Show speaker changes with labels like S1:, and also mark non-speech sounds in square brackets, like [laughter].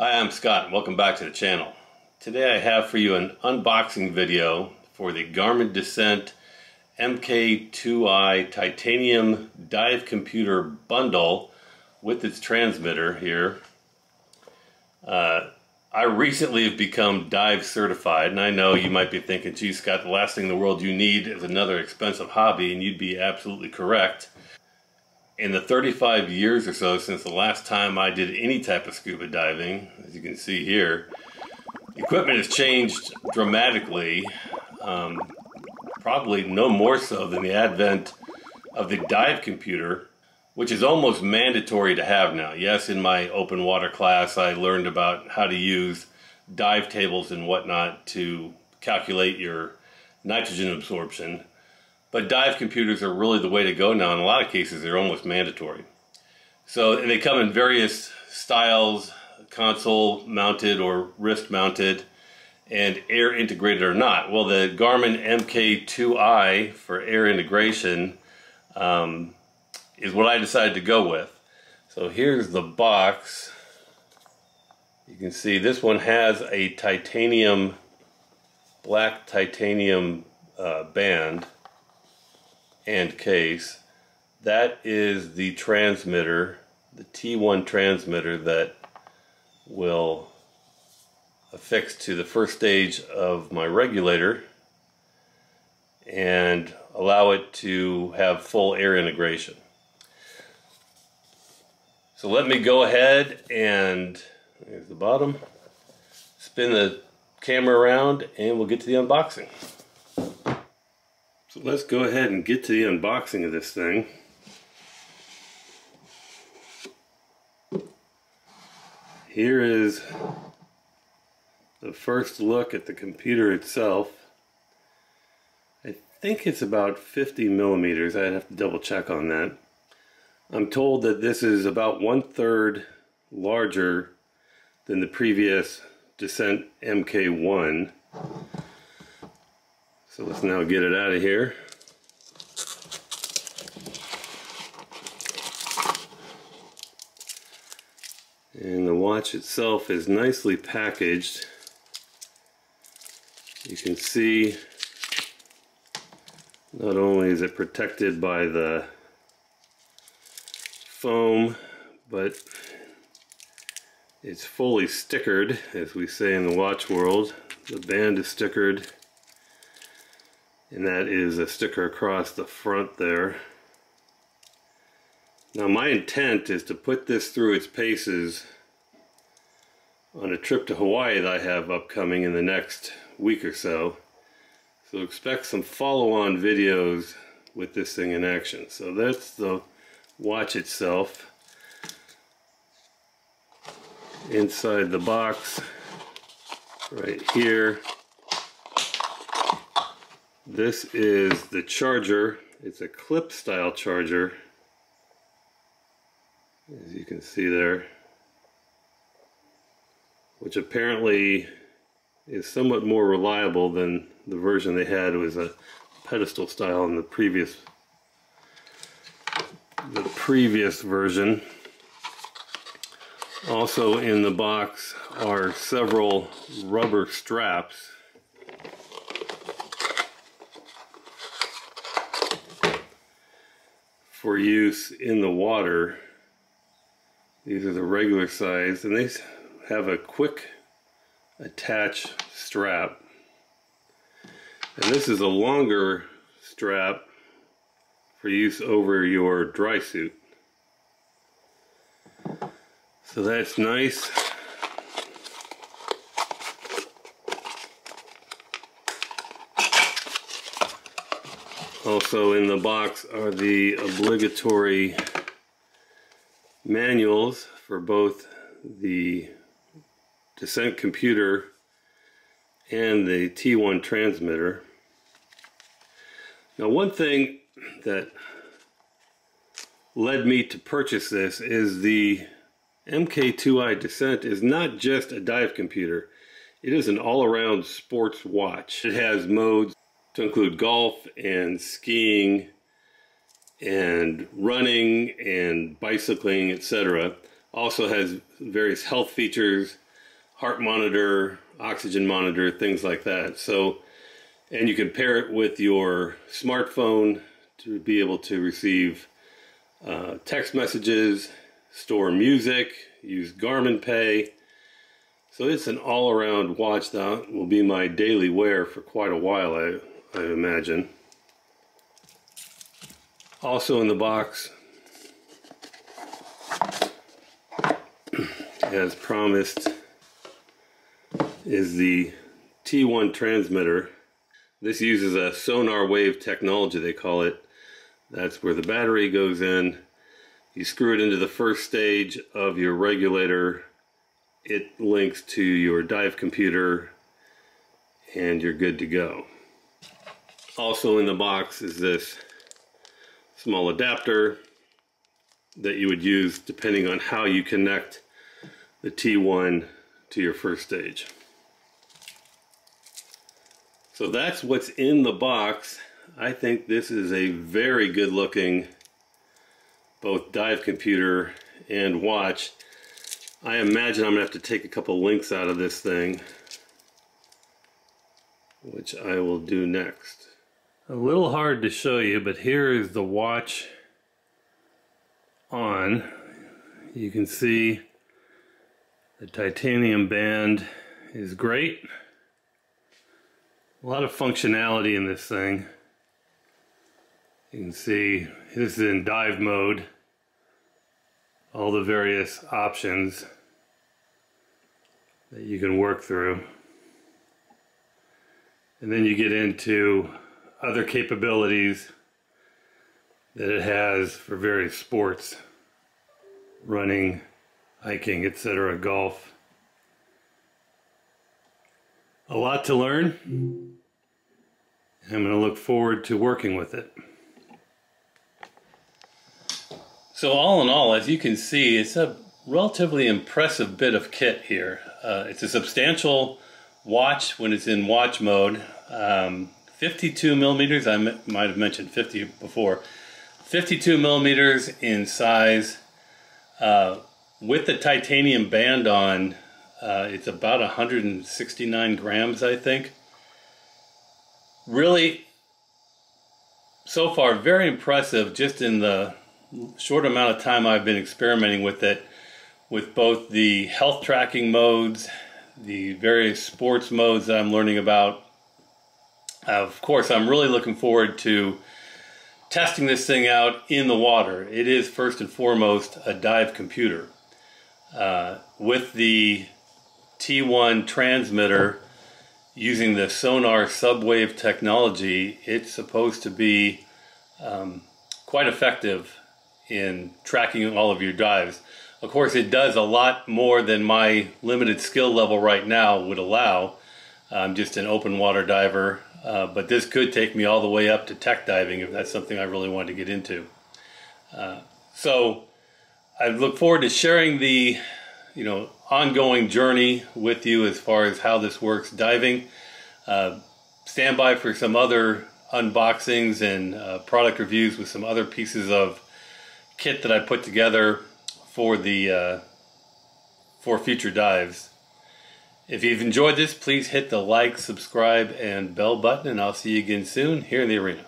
S1: Hi, I'm Scott and welcome back to the channel. Today I have for you an unboxing video for the Garmin Descent MK2i Titanium Dive Computer Bundle with its transmitter here. Uh, I recently have become dive certified and I know you might be thinking, gee Scott, the last thing in the world you need is another expensive hobby and you'd be absolutely correct in the 35 years or so since the last time I did any type of scuba diving, as you can see here, equipment has changed dramatically, um, probably no more so than the advent of the dive computer, which is almost mandatory to have now. Yes, in my open water class, I learned about how to use dive tables and whatnot to calculate your nitrogen absorption. But dive computers are really the way to go now. In a lot of cases, they're almost mandatory. So and they come in various styles, console mounted or wrist mounted, and air integrated or not. Well, the Garmin MK2i for air integration um, is what I decided to go with. So here's the box. You can see this one has a titanium, black titanium uh, band and case. That is the transmitter, the T1 transmitter that will affix to the first stage of my regulator and allow it to have full air integration. So let me go ahead and, there's the bottom, spin the camera around and we'll get to the unboxing. So let's go ahead and get to the unboxing of this thing. Here is the first look at the computer itself. I think it's about 50 millimeters. I'd have to double check on that. I'm told that this is about one third larger than the previous Descent MK1. So let's now get it out of here. And the watch itself is nicely packaged. You can see not only is it protected by the foam, but it's fully stickered, as we say in the watch world. The band is stickered and that is a sticker across the front there. Now my intent is to put this through its paces on a trip to Hawaii that I have upcoming in the next week or so. So expect some follow-on videos with this thing in action. So that's the watch itself. Inside the box, right here, this is the charger. It's a clip style charger. As you can see there. Which apparently is somewhat more reliable than the version they had. It was a pedestal style in the previous the previous version. Also in the box are several rubber straps for use in the water. These are the regular size and they have a quick attach strap. And this is a longer strap for use over your dry suit. So that's nice. Also in the box are the obligatory manuals for both the Descent computer and the T1 transmitter. Now one thing that led me to purchase this is the MK2i Descent is not just a dive computer. It is an all-around sports watch. It has modes to include golf and skiing and running and bicycling, etc. Also has various health features heart monitor, oxygen monitor, things like that. So, and you can pair it with your smartphone to be able to receive uh, text messages, store music, use Garmin Pay. So it's an all-around watch that will be my daily wear for quite a while, I, I imagine. Also in the box, [clears throat] as promised, is the T1 transmitter. This uses a sonar wave technology, they call it. That's where the battery goes in. You screw it into the first stage of your regulator. It links to your dive computer and you're good to go. Also in the box is this small adapter that you would use depending on how you connect the T1 to your first stage. So that's what's in the box. I think this is a very good looking both dive computer and watch. I imagine I'm gonna have to take a couple links out of this thing, which I will do next. A little hard to show you, but here is the watch on. You can see the titanium band is great. A lot of functionality in this thing. You can see this is in dive mode. All the various options that you can work through. And then you get into other capabilities that it has for various sports, running, hiking, etc., golf. A lot to learn. I'm going to look forward to working with it. So all in all, as you can see, it's a relatively impressive bit of kit here. Uh, it's a substantial watch when it's in watch mode. Um, 52 millimeters, I might have mentioned 50 before. 52 millimeters in size. Uh, with the titanium band on, uh, it's about 169 grams, I think. Really, so far, very impressive just in the short amount of time I've been experimenting with it, with both the health tracking modes, the various sports modes that I'm learning about. Of course, I'm really looking forward to testing this thing out in the water. It is first and foremost a dive computer. Uh, with the T1 transmitter using the sonar subwave technology, it's supposed to be um, quite effective in tracking all of your dives. Of course, it does a lot more than my limited skill level right now would allow. I'm just an open water diver, uh, but this could take me all the way up to tech diving if that's something I really wanted to get into. Uh, so I look forward to sharing the, you know, ongoing journey with you as far as how this works diving. Uh, stand by for some other unboxings and uh, product reviews with some other pieces of kit that I put together for the uh, for future dives. If you've enjoyed this, please hit the like, subscribe, and bell button, and I'll see you again soon here in the arena.